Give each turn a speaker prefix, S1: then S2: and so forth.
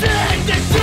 S1: Send